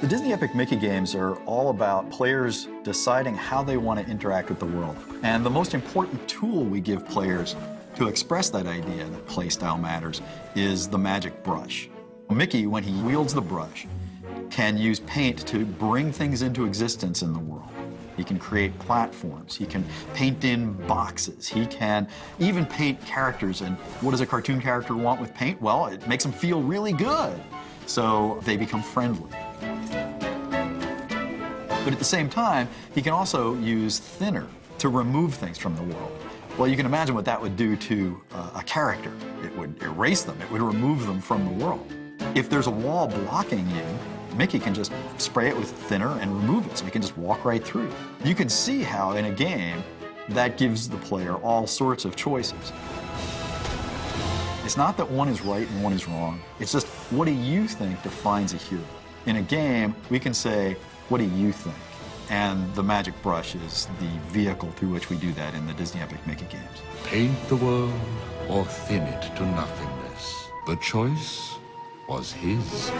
The Disney Epic Mickey games are all about players deciding how they want to interact with the world. And the most important tool we give players to express that idea that playstyle matters is the magic brush. Mickey, when he wields the brush, can use paint to bring things into existence in the world. He can create platforms. He can paint in boxes. He can even paint characters. And what does a cartoon character want with paint? Well, it makes them feel really good. So they become friendly. But at the same time, he can also use thinner to remove things from the world. Well, you can imagine what that would do to uh, a character. It would erase them, it would remove them from the world. If there's a wall blocking you, Mickey can just spray it with thinner and remove it so he can just walk right through. You can see how in a game that gives the player all sorts of choices. It's not that one is right and one is wrong. It's just what do you think defines a hero? In a game, we can say, what do you think? And the magic brush is the vehicle through which we do that in the Disney Epic Mickey games. Paint the world or thin it to nothingness. The choice was his.